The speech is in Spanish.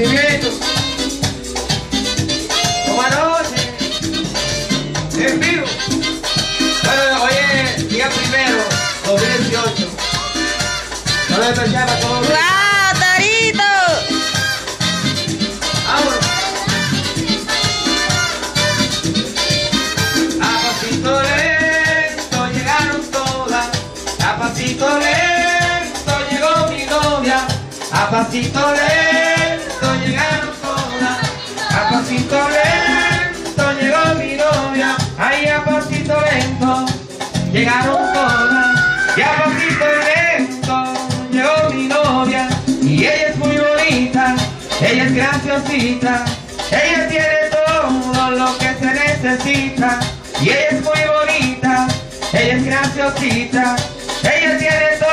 sentimientos. Como anoche, en vivo. Bueno, hoy es día primero, 2018. No especial para todos. ¡Guau, Torito! Vámonos. A pasito lento llegaron todas, a pasito lento llegó mi novia, a pasito lento a pasito lento llegó mi novia, ahí a pasito lento llegaron todas, y a pasito lento llegó mi novia, y ella es muy bonita, ella es graciosita, ella tiene todo lo que se necesita, y ella es muy bonita, ella es graciosita, ella tiene todo